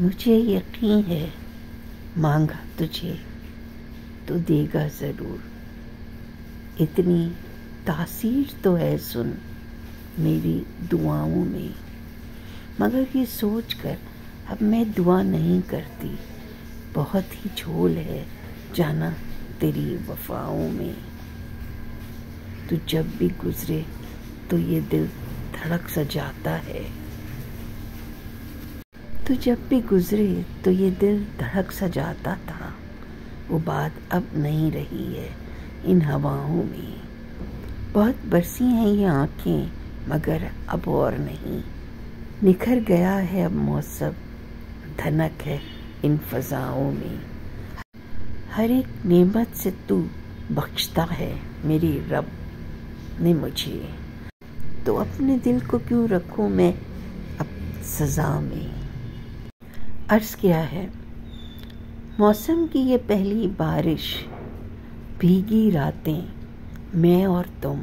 मुझे यकीन है, मांगा तुझे तो देगा ज़रूर। इतनी तासीर तो है सुन मेरी दुआओं में। मगर ये सोच कर अब मैं दुआ नहीं करती, बहुत ही झोल है जाना तेरी वफाओं में। तू जब भी गुजरे तो ये दिल धड़क सा जाता है। तू जब भी गुजरे तो ये दिल धड़क सा जाता था। वो बात अब नहीं रही है, इन हवाओं में। बहुत बरसी हैं ये आँखें, मगर अब और नहीं। निखर गया है अब मौसम, धनक है इन फजाओं में। हर एक नेमत से तू बख्शता है मेरी रब ने मुझे। तो अपने दिल को क्यों रखूँ मैं अब सजा में? अर्ज़ किया है, मौसम की ये पहली बारिश, भीगी रातें, मैं और तुम,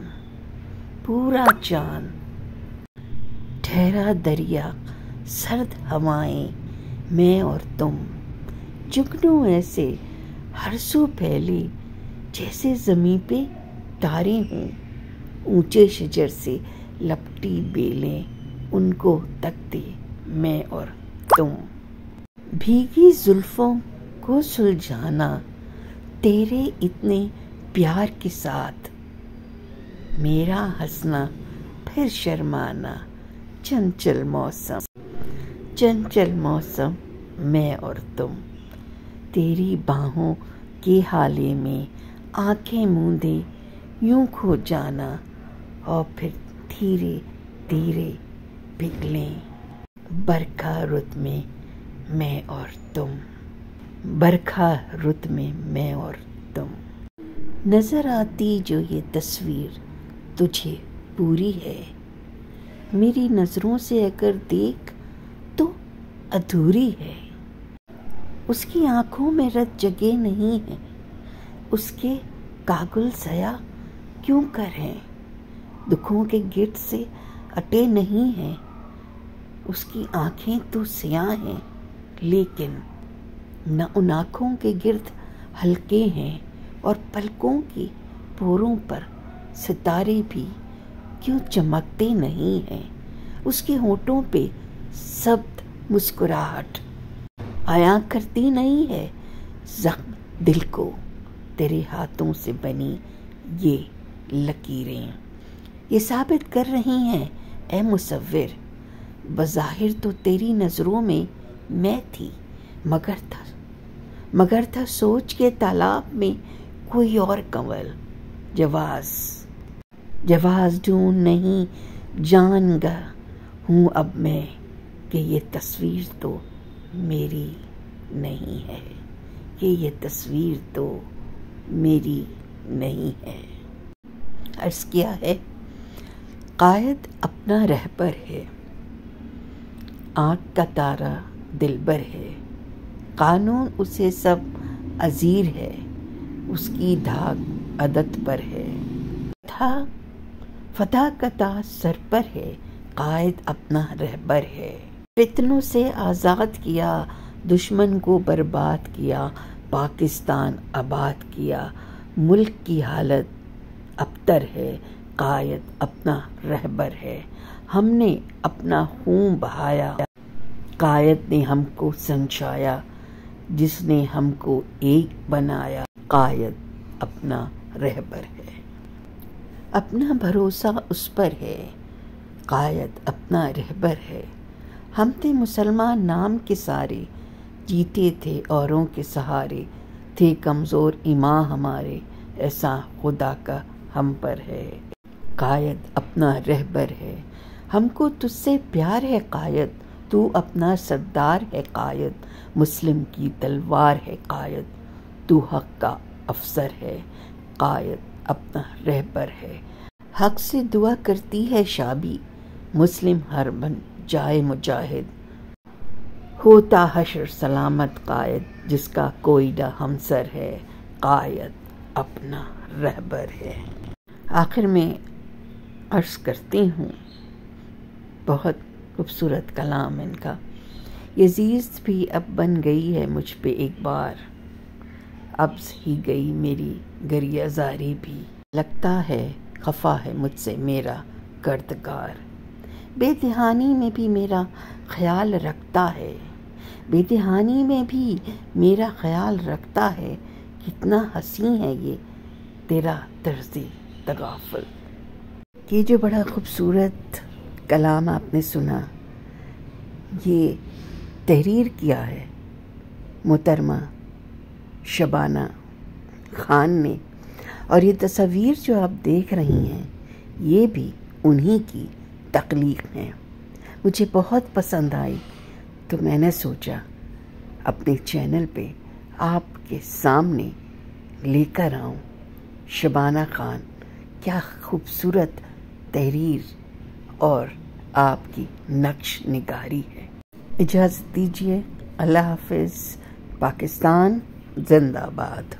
पूरा चाँद ठहरा दरिया, सर्द हवाएँ, मैं और तुम, जुगनू ऐसे हरसों फैले, जैसे जमी पे तारे हों, ऊँचे शजर से लपटी बेलें, उनको तकते मैं और तुम। भीगी जुल्फों को सुलझाना तेरे इतने प्यार के साथ। मेरा हंसना, फिर शर्माना, चंचल मौसम चंचल मौसम, मैं और तुम। तेरी बाहों के हाले में आँखें मूंदे, यूँ खो जाना और फिर धीरे धीरे पिघलें। बरखा रुत में मैं और तुम। बरखा रुत में मैं और तुम। नज़र आती जो ये तस्वीर तुझे पूरी है। मेरी नज़रों से अगर देख तो अधूरी है। उसकी आँखों में रत जगह नहीं है। उसके कागुल सया क्यों कर है? दुखों के गिट से अटे नहीं है। उसकी आँखें तो स्याह हैं। लेकिन न उन आँखों के गिर्द हल्के हैं और पलकों की पोरों पर सितारे भी क्यों चमकते नहीं हैं? उसके होठों पे शब्द मुस्कुराहट। आया करती नहीं है जख्म दिल को, तेरे हाथों से बनी ये लकीरें। ये साबित कर रही हैं ए मुसविर बज़ाहिर तो तेरी नज़रों में मैं थी, मगर था। मगर था सोच के तालाब में कोई और कंवल। जवाज जवाज ढूंढ नहीं, जान गा। हूँ अब मैं कि ये तस्वीर तो मेरी नहीं है, कि ये तस्वीर तो मेरी नहीं है। अर्ज़ किया है, कायद अपना रहबर है। आँख का तारा दिलबर है। कानून उसे सब अजीर है। उसकी धाक अदत पर है। था फतह का ताज सर पर है। कायद अपना रहबर है। फितनों से आज़ाद किया, दुश्मन को बर्बाद किया, पाकिस्तान आबाद किया। मुल्क की हालत अबतर है। कायद अपना रहबर है। हमने अपना खून बहाया। कायद ने हमको समझाया, जिसने हमको एक बनाया, कायद अपना रहबर है। अपना भरोसा उस पर है, कायद अपना रहबर है। हम थे मुसलमान नाम के सारे, जीते थे औरों के सहारे। थे कमज़ोर ईमान हमारे, ऐसा खुदा का हम पर है। कायद अपना रहबर है। हमको तुझसे प्यार है, कायद। तू अपना सरदार है कायद, मुस्लिम की तलवार है कायद। तू हक का अफसर है कायद, अपना रहबर है। हक से दुआ करती है शाबी, मुस्लिम हर बन जाए मुजाहिद। होता हशर सलामत कायद, जिसका कोई न हमसर है कायद, अपना रहबर है। आखिर में अर्ज़ करती हूँ, बहुत खूबसूरत कलाम इनका। यजीज भी अब बन गई है मुझ पे एक बार। अब ही गई मेरी गरियाजारी भी। लगता है, खफा है मुझसे मेरा गर्दगार। बेदहानी में भी मेरा ख्याल रखता है। बेदहानी में भी मेरा ख्याल रखता है। कितना हसी है ये तेरा तर्जी तगाफल। ये जो बड़ा खूबसूरत कलाम आपने सुना। ये तहरीर किया है मोहतरमा शबाना खान ने। और ये तस्वीर जो आप देख रही हैं, ये भी उन्हीं की तकलीफ़ है। मुझे बहुत पसंद आई तो मैंने सोचा अपने चैनल पे आपके सामने लेकर आऊँ। शबाना खान, क्या खूबसूरत तहरीर और आपकी नक्श निगारी है। इजाज़त दीजिए। अल्लाह हाफिज़। पाकिस्तान जिंदाबाद।